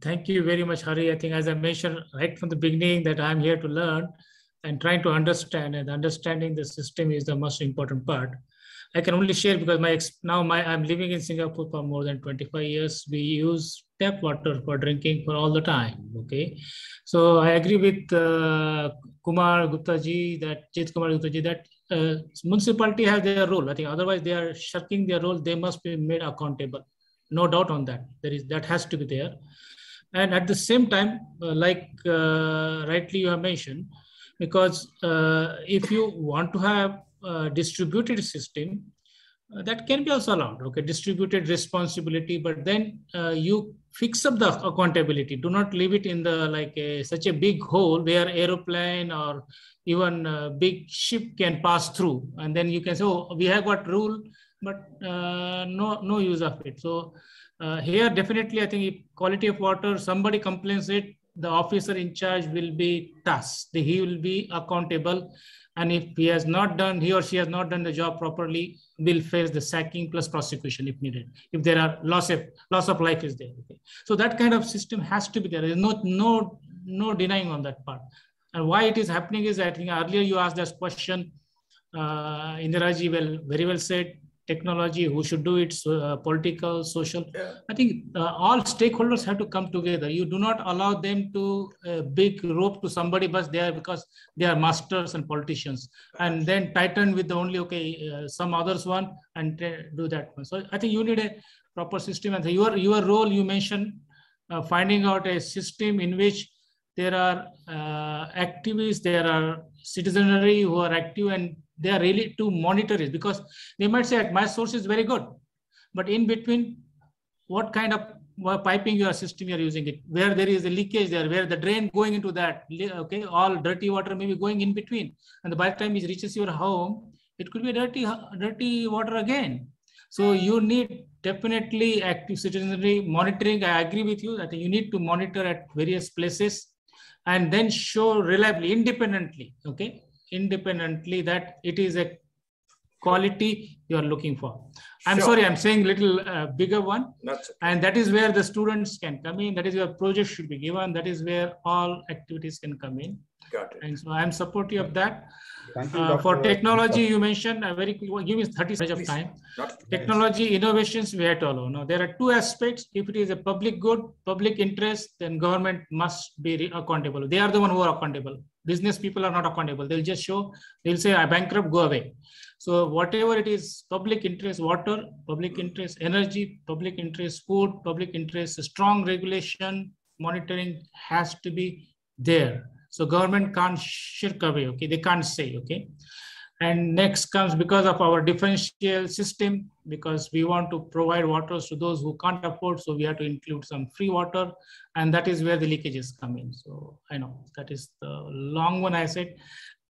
thank you very much, Hari. I think as I mentioned right from the beginning that I'm here to learn and trying to understand and understanding the system is the most important part. I can only share because my now my I'm living in Singapore for more than 25 years. We use tap water for drinking for all the time. Okay, so I agree with uh, Kumar Gupta ji that Chit Kumar Gupta ji that uh, municipality has their role. I think otherwise they are shirking their role. They must be made accountable. No doubt on that. There is that has to be there. And at the same time, uh, like uh, rightly you have mentioned, because uh, if you want to have a distributed system, that can be also allowed okay? Distributed responsibility but then uh, you fix up the accountability. Do not leave it in the like a, such a big hole where aeroplane or even big ship can pass through. And then you can say oh we have got rule but uh, no no use of it so uh, here definitely i think if quality of water somebody complains it the officer in charge will be tasked he will be accountable and if he has not done, he or she has not done the job properly, will face the sacking plus prosecution if needed. If there are loss of loss of life is there. Okay? So that kind of system has to be there. There is no no no denying on that part. And why it is happening is I think earlier you asked this question. Uh, Indiraji well very well said technology, who should do it, so, uh, political, social. Yeah. I think uh, all stakeholders have to come together. You do not allow them to uh, big rope to somebody, but they are because they are masters and politicians, and then tighten with the only okay uh, some others one and do that one. So I think you need a proper system. And your your role you mentioned uh, finding out a system in which there are uh, activists, there are citizenry who are active and they are really to monitor it because they might say my source is very good but in between what kind of piping your system you're using it where there is a leakage there where the drain going into that okay all dirty water may be going in between. And the by the time it reaches your home it could be dirty dirty water again. So you need definitely active citizenry monitoring. I agree with you that you need to monitor at various places and then show reliably independently okay independently that it is a quality you are looking for. I'm sure. sorry, I'm saying little uh, bigger one. That's. And that is where the students can come in. That is where projects should be given. That is where all activities can come in. Got it. And so I'm supportive of that. You, uh, for technology, you mentioned a very quick Give me 30 seconds of time. Technology innovations we have to allow. Now, there are two aspects. If it is a public good, public interest, then government must be accountable. They are the one who are accountable business people are not accountable. They'll just show, they'll say, I bankrupt, go away. So whatever it is, public interest, water, public interest, energy, public interest, food, public interest, strong regulation, monitoring has to be there. So government can't shirk away, okay? They can't say, okay? And next comes because of our differential system, because we want to provide waters to those who can't afford. So we have to include some free water. And that is where the leakages come in. So I know that is the long one I said.